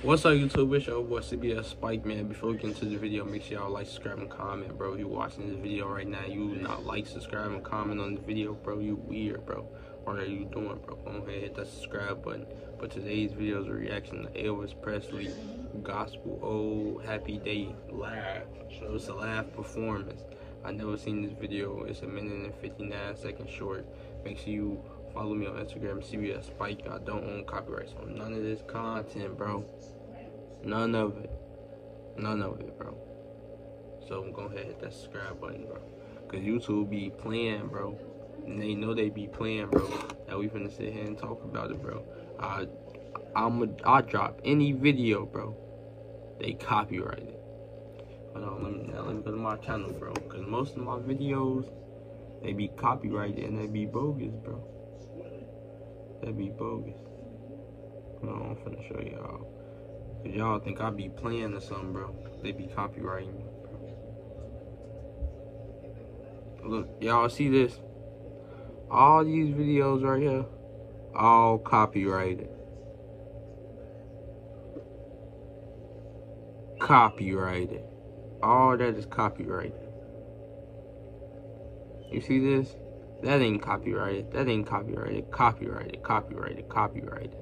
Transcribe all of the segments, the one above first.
What's up, YouTube? It's your boy CBS Spike, man. Before we get into the video, make sure y'all like, subscribe, and comment, bro. If you're watching this video right now, you not like, subscribe, and comment on the video, bro. You weird, bro. What are you doing, bro? Go ahead, hit that subscribe button. But today's video is a reaction to Elvis Presley Gospel Oh Happy Day live. So it's a live performance. I never seen this video. It's a minute and 59 seconds short. Make sure you follow me on Instagram, CBS Spike. I don't own copyrights on none of this content, bro. None of it. None of it, bro. So i'm going to go ahead hit that subscribe button, bro. Cause YouTube be playing, bro. And they know they be playing, bro. That we finna sit here and talk about it, bro. I I'm a, I drop any video, bro. They copyright it. Hold on, let me now let me go to my channel, bro. Cause most of my videos they be copyrighted and they be bogus, bro. They be bogus. On, I'm finna show y'all. Cause y'all think I be playing or something, bro. They be copywriting me, bro. Look, y'all see this? All these videos right here, all copyrighted. Copyrighted. All that is copyrighted. You see this? That ain't copyrighted. That ain't copyrighted. Copyrighted. Copyrighted. Copyrighted.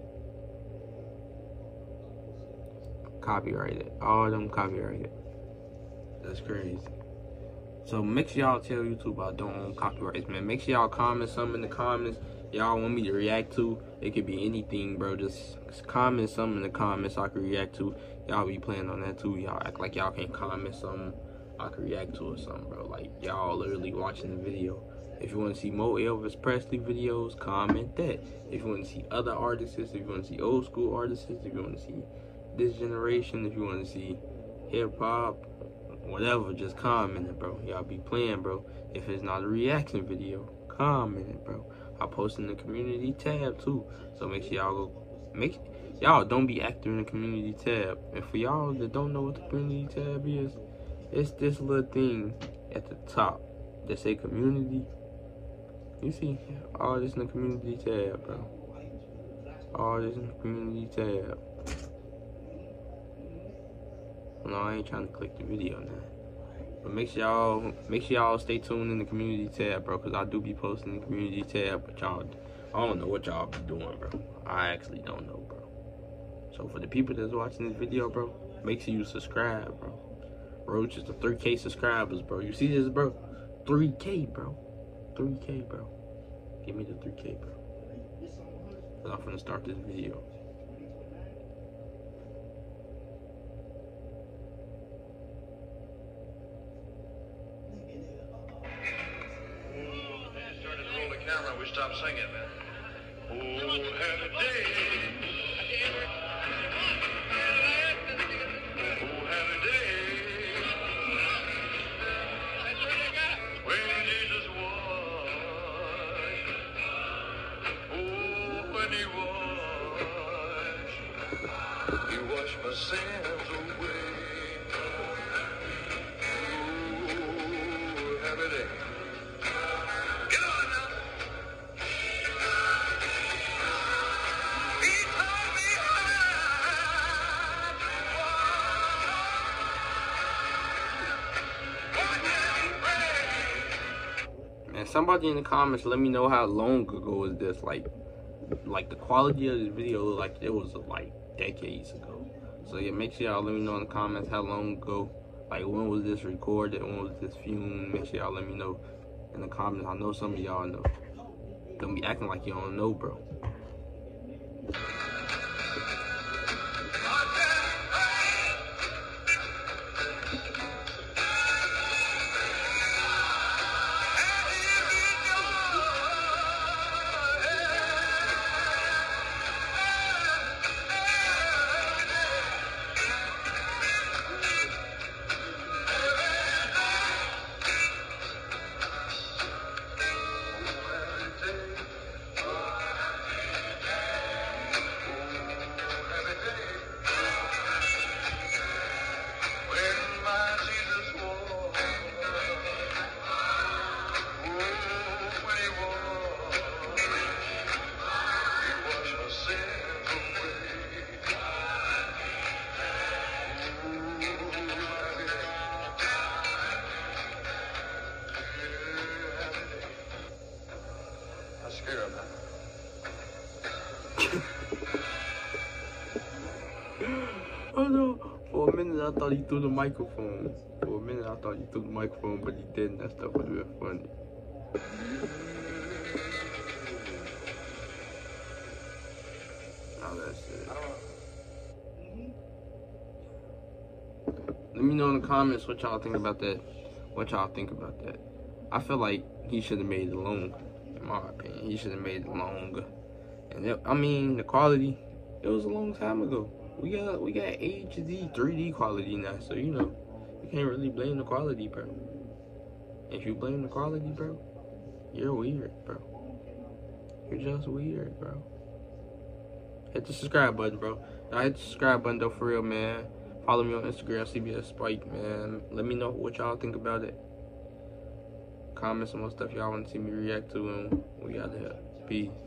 copyrighted. All them copyrighted. That's crazy. So make sure y'all tell YouTube I don't own copyrights, man. Make sure y'all comment something in the comments y'all want me to react to. It could be anything, bro. Just comment something in the comments I can react to. Y'all be playing on that too. Y'all act like y'all can comment something I can react to or something, bro. Like y'all literally watching the video. If you want to see more Elvis Presley videos, comment that. If you want to see other artists, if you want to see old school artists, if you want to see this generation, if you want to see hip hop, whatever, just comment it, bro. Y'all be playing, bro. If it's not a reaction video, comment it, bro. I post in the community tab too, so make sure y'all go make y'all don't be active in the community tab. And for y'all that don't know what the community tab is, it's this little thing at the top that say community. You see all this in the community tab, bro. All this in the community tab. No, I ain't trying to click the video now. But make sure y'all make sure y'all stay tuned in the community tab, bro, because I do be posting in the community tab, but y'all I don't know what y'all be doing, bro. I actually don't know, bro. So for the people that's watching this video, bro, make sure you subscribe, bro. Roach is the 3K subscribers, bro. You see this, bro? 3K, bro. 3K, bro. Give me the 3K, bro. Cause I'm gonna start this video. we stop singing, man. Oh, have a day. Sins away. Oh, day. And somebody in the comments let me know how long ago is this like like the quality of this video like it was like decades ago so yeah make sure y'all let me know in the comments how long ago like when was this recorded when was this filmed make sure y'all let me know in the comments. I know some of y'all know. Don't be acting like you don't know bro minute, I thought he threw the microphone. For a minute, I thought he threw the microphone, but he didn't. That stuff have been funny. That's it. Let me know in the comments what y'all think about that. What y'all think about that. I feel like he should have made it long. In my opinion, he should have made it longer. And it, I mean, the quality, it was a long time ago. We got we got HD 3D quality now, so you know, you can't really blame the quality, bro. If you blame the quality, bro, you're weird, bro. You're just weird, bro. Hit the subscribe button, bro. Now hit the subscribe button though, for real, man. Follow me on Instagram, CBS Spike, man. Let me know what y'all think about it. Comment some more stuff y'all want to see me react to, and we got here. Peace.